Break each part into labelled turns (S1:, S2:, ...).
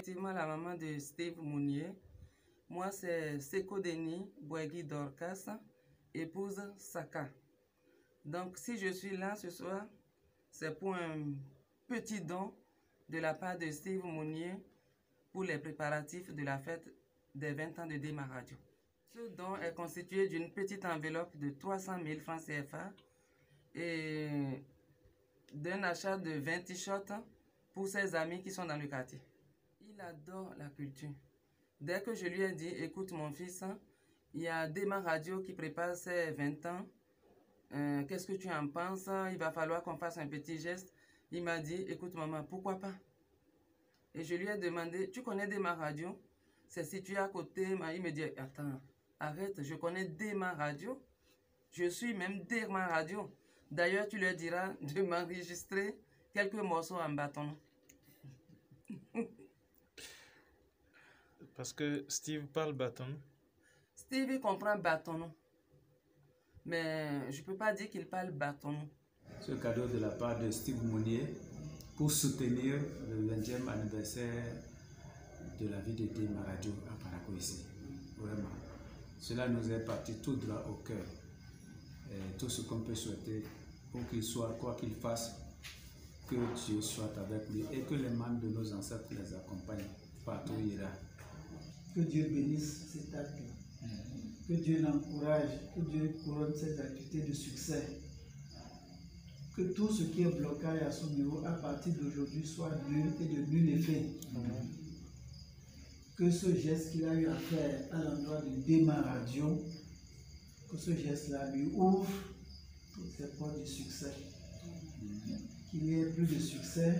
S1: effectivement la maman de Steve Mounier. Moi, c'est Seko Denis Dorcas, épouse Saka. Donc, si je suis là ce soir, c'est pour un petit don de la part de Steve Mounier pour les préparatifs de la fête des 20 ans de Dema Radio. Ce don est constitué d'une petite enveloppe de 300 000 francs CFA et d'un achat de 20 t-shirts pour ses amis qui sont dans le quartier. Il adore la culture. Dès que je lui ai dit, écoute mon fils, il y a Dema Radio qui prépare ses 20 ans. Euh, Qu'est-ce que tu en penses Il va falloir qu'on fasse un petit geste. Il m'a dit, écoute maman, pourquoi pas? Et je lui ai demandé, tu connais Dema Radio? C'est situé à côté. Il me dit, attends, arrête, je connais Dema Radio. Je suis même Dema Radio. D'ailleurs, tu leur diras de m'enregistrer quelques morceaux en bâton.
S2: Parce que Steve parle bâton.
S1: Steve il comprend bâton. Mais je ne peux pas dire qu'il parle bâton.
S3: Ce cadeau de la part de Steve Mounier pour soutenir le 20e anniversaire de la vie de Dema Radio à Paraco ici. Vraiment. Cela nous est parti tout droit au cœur. Et tout ce qu'on peut souhaiter pour qu'il soit, quoi qu'il fasse, que Dieu soit avec lui et que les membres de nos ancêtres les accompagnent partout où il ira.
S4: Que Dieu bénisse cet acte. Que Dieu l'encourage, que Dieu couronne cette activité de succès. Que tout ce qui est blocage à son niveau à partir d'aujourd'hui soit nul et de nul effet. Que ce geste qu'il a eu à faire à l'endroit de Dema Radio, que ce geste-là lui ouvre toutes les portes du succès. Qu'il y ait plus de succès,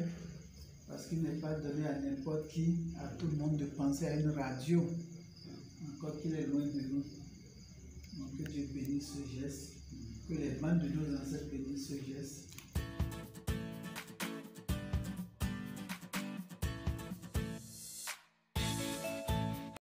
S4: parce qu'il n'est pas donné à n'importe qui, à tout le monde de penser à une radio, encore qu'il est loin de nous. Donc que Dieu bénisse ce geste, que les membres de nos ancêtres bénissent ce geste,